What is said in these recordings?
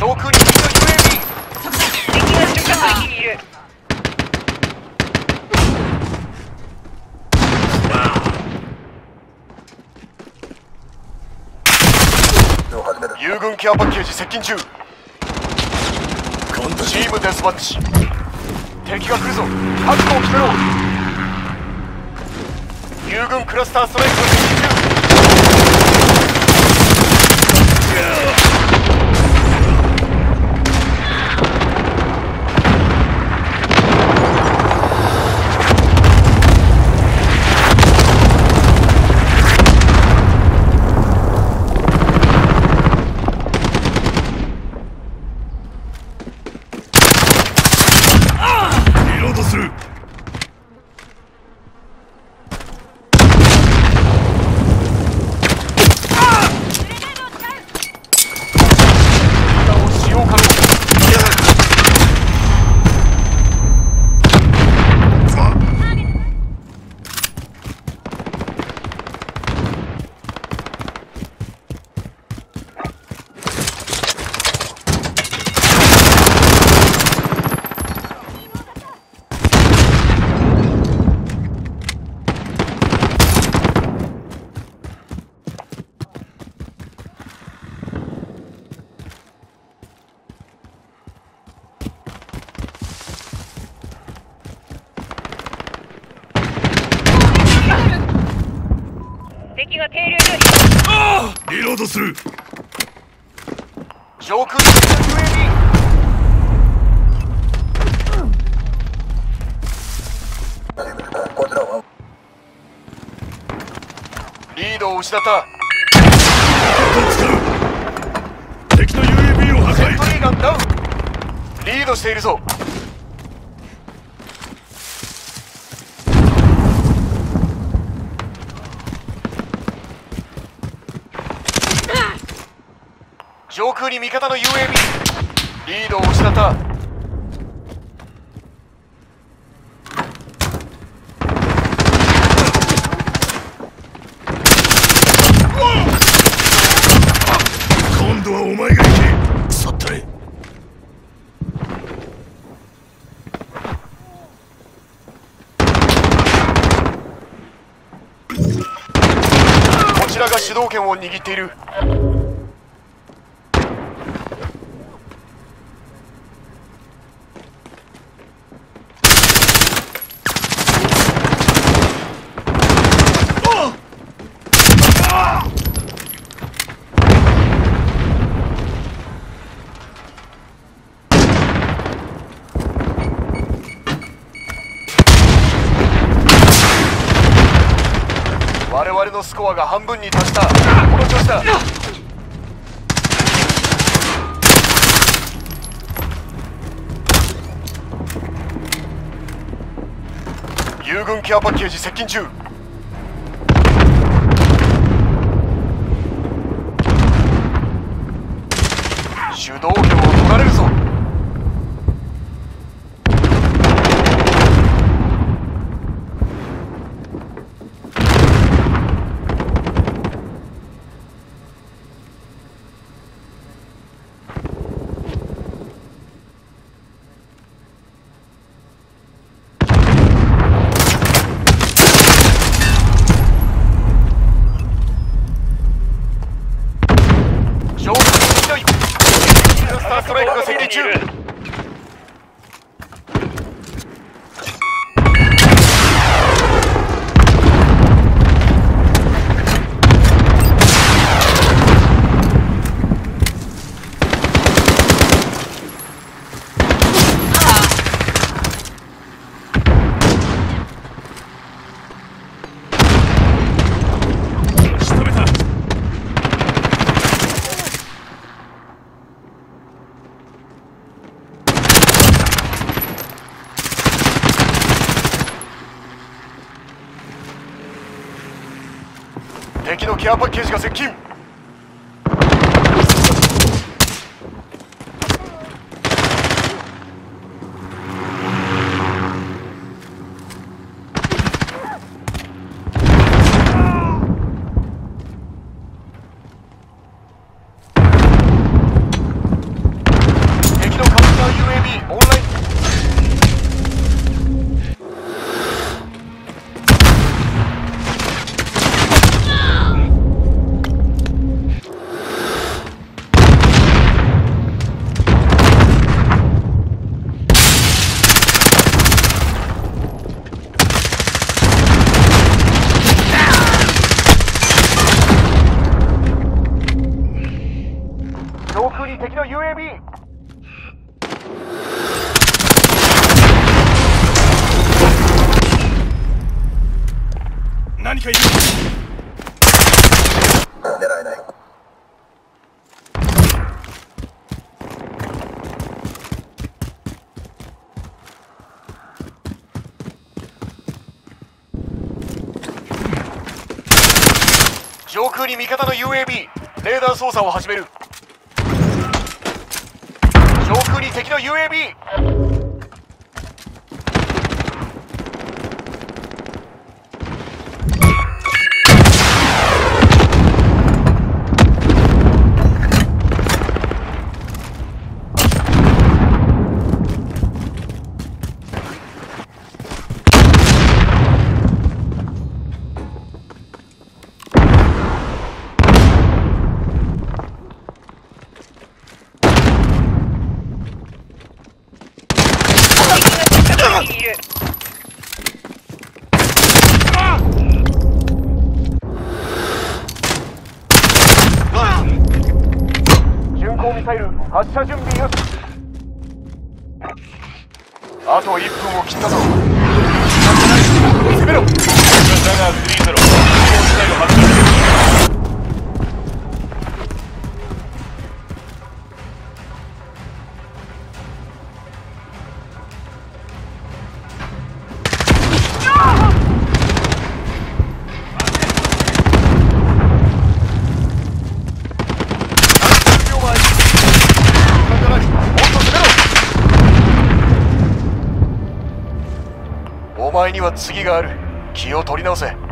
上空に敵の UAV 敵が瞬間区域にいる友軍ケアパッケージ接近中チームデスマッチ敵が来るぞ。覚悟を決めろ友軍クラスターストライクの接近中リロードする弾を使用可能敵が停留所にリロードする上空に。敵の UAV リードを失った敵の UAV を破壊リードしているぞ上空に味方の UAV リードを失った。今度はお前が行け。腐ったれこちらが主導権を握っているのスコアが半分に達した。この調子だ。友軍ケアパッケージ接近中。主導権を取られるぞ上空に敵の UAV クラスターストライクが接近中仕留めた敵のケアパッケージが接近。何かいる狙えない上空に味方の UAB レーダー操作を始める。上空に敵の UAB には次がある。気を取り直せ。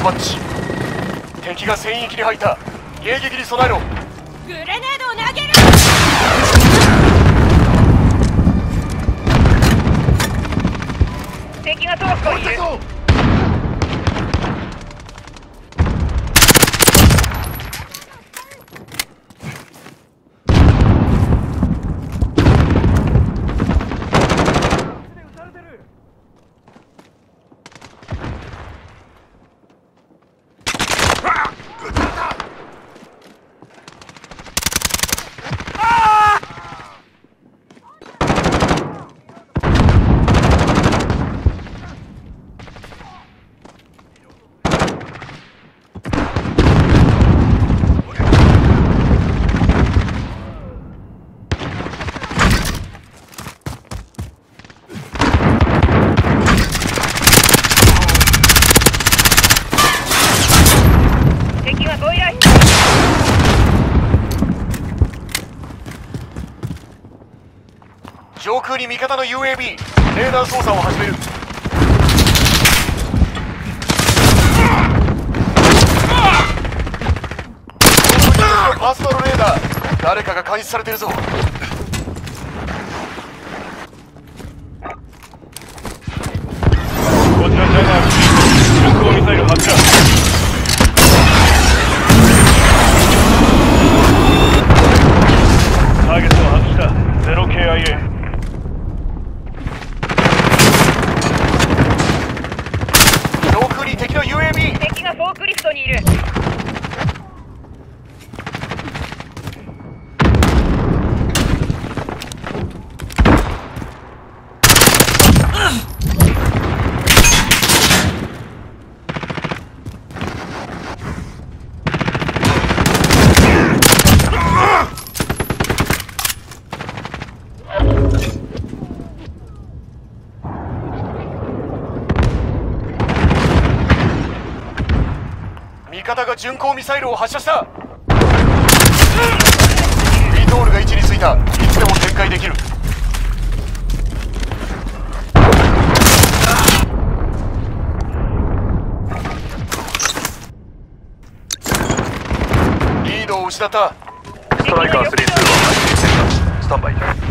スマッチ。敵が戦域に入った。迎撃に備えろ。グレネードを投げる。敵がいる空に味方の UAB レーダー操作を始める。パーソナレーダー。誰かが監視されてるぞ。方が巡航ミサイルを発射した。リトールが位置についた。いつでも展開できる。リードを失った。ストライカー3-2は配置についた。スタンバイ。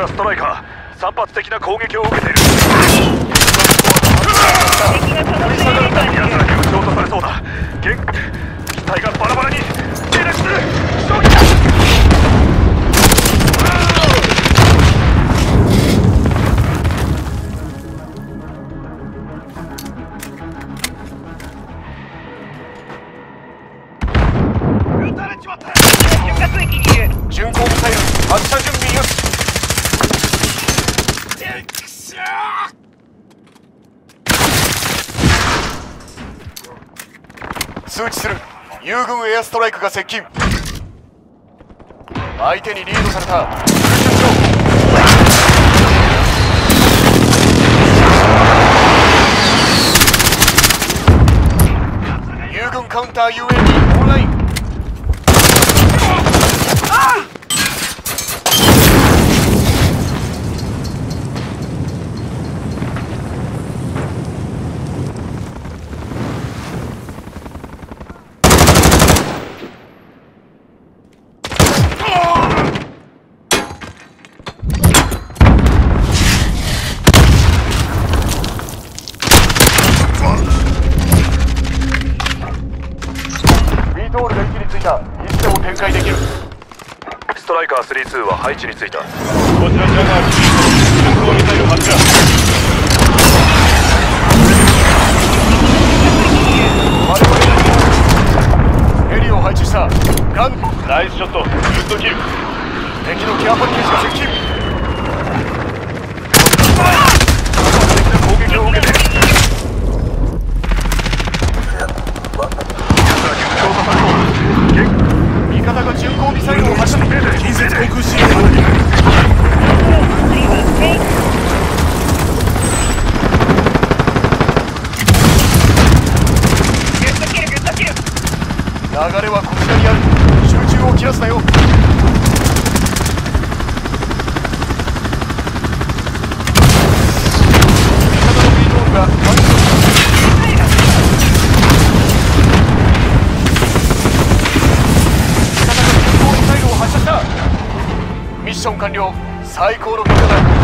こちらストライカー散発的な攻撃を受けている。敵がその上にいる奴らに撃ち落とされそうだ現機体がバラバラに離脱する衝撃だ撃たれちまった。瞬間域にいる巡航ミサイル発射準備よし通知する。友軍エアストライクが接近。相手にリードされた。友軍カウンター UAV オンライン。ビートールが位置についたいつでも展開できるストライカー3-2は配置についたこちらジャガー巡航ミサイル発射ヘリを配置したガンナイスショットグッドキル敵のケアパッケージが接近敵の攻撃を受けている奴らに撃ち落とされそうだ味方が巡航ミサイルを発射近接航空支援グッドキルグッドキル流れはこちらにある集中を切らすなよ味方のビートールが完了味方が巡航ミサイルを発射したミッション完了最高の結果だ